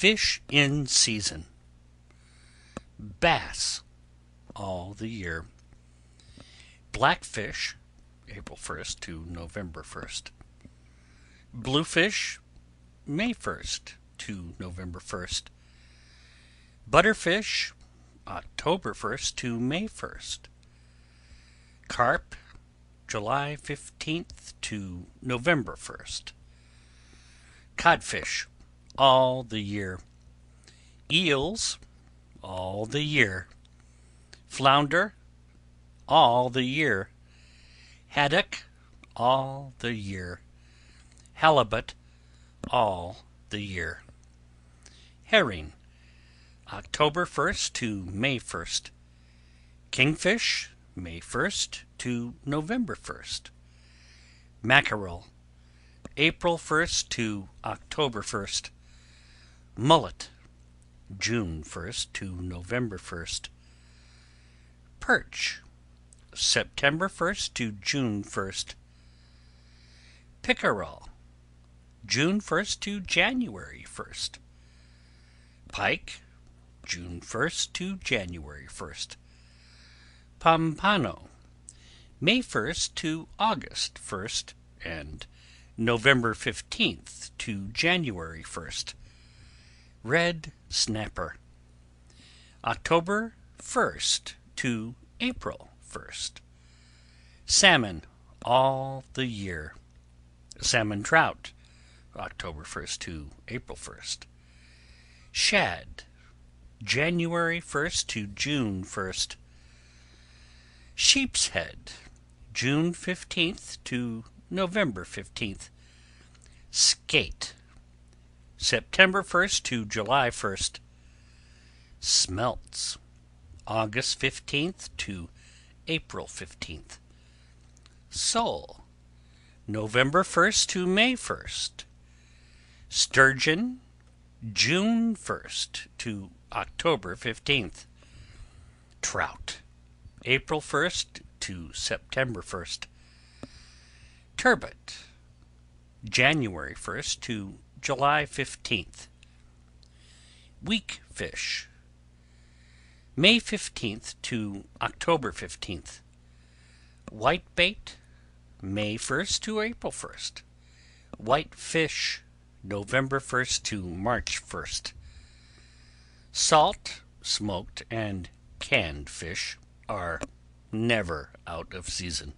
Fish in season. Bass all the year. Blackfish April 1st to November 1st. Bluefish May 1st to November 1st. Butterfish October 1st to May 1st. Carp July 15th to November 1st. Codfish all the year. Eels all the year. Flounder all the year. Haddock all the year. Halibut all the year. Herring October 1st to May 1st. Kingfish May 1st to November 1st. Mackerel April 1st to October 1st. Mullet June 1st to November 1st. Perch September 1st to June 1st. Pickerel June 1st to January 1st. Pike June 1st to January 1st. Pompano May 1st to August 1st and November 15th to January 1st. Red Snapper October 1st to April 1st. Salmon all the year. Salmon trout October 1st to April 1st. Shad January 1st to June 1st. Sheepshead June 15th to November 15th. Skate September 1st to July 1st. Smelts August 15th to April 15th. Sole November 1st to May 1st. Sturgeon June 1st to October 15th. Trout April 1st to September 1st. Turbot January 1st to July 15th. Weak fish May 15th to October 15th. Whitebait May 1st to April 1st. Whitefish November 1st to March 1st. Salt, smoked, and canned fish are never out of season.